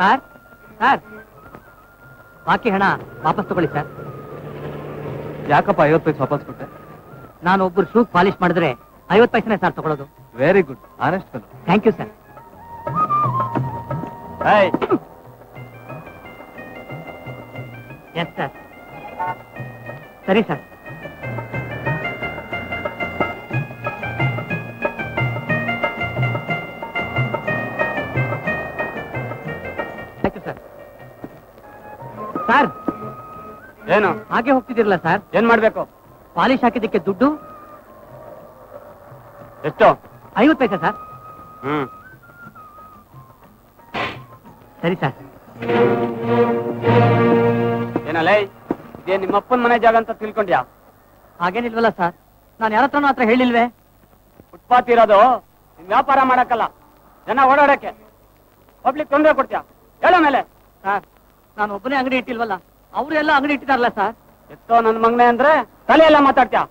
Sir sir ಬಾಕಿ ಹಣ ವಾಪಸ್ ತಗೊಳ್ಳಿ ಸರ್ ಯಾಕಪ್ಪ ಐವತ್ತು ಪೈಸೆ ವಾಪಸ್ ಕೊಟ್ಟೆ? ನಾನು ಒಬ್ಬರು ಶೂ ಪಾಲಿಶ್ ಮಾಡಿದ್ರೆ ಐವತ್ತು ಪೈಸೆನೇ ಸರ್ ತಗೊಳ್ಳೋದು. Very good honest fellow thank you sir yes sir ಸರಿ ಸರ್ ಆಯ್ತು ಸರ್. ಸರ್ ಏನು? ಹಾಗೆ ಹೋಗ್ತಿದ್ದೀರಲ್ಲ ಸರ್? ಏನ್ ಮಾಡ್ಬೇಕು? ಪಾಲಿಶ್ ಹಾಕಿದ್ದಕ್ಕೆ ದುಡ್ಡು? ಎಷ್ಟು? ಐವತ್ತು ಪೈಸೆ ಸರ್. ಹ್ಮ್. ಸರಿ ಸರ್. ಏನಲ್ಲೇ ಇದೇ ನಿಮ್ಮಪ್ಪನ ಮನೆ ಜಾಗ ಅಂತ ತಿಳ್ಕೊಂಡ್ಯಾ? ಹಾಗೇನಿಲ್ವಲ್ಲ ಸರ್. ನಾನು ಯಾರ ಹತ್ರನೂ ಹತ್ರ ಹೇಳಿಲ್ವೇ? ಫುಟ್ಪಾತ್ ಇರೋದು ವ್ಯಾಪಾರ ಮಾಡಕ್ಕಲ್ಲ. ಜನ ಓಡಾಡಕ್ಕೆ. ಪಬ್ಲಿಕ್ ತೊಂದರೆ ಕೊಡ್ತೀಯಾ? ಹೇಳೋ ಮೇಲೆ. ಸರ್, ನಾನು ಒಬ್ಬನೇ ಅಂಗಡಿ ಇಟ್ಟಿಲ್ವಲ್ಲ ಅವರು ಎಲ್ಲ ಅಂಗಡಿ ಇಟ್ಟಿದಾರಲ್ಲ ಸರ್. ಎತ್ತೋ ನನ್ನ ಮಗನೆ ಅಂದ್ರೆ ತಲೆ ಎಲ್ಲ ಮಾತಾಡ್ತೀಯಾ?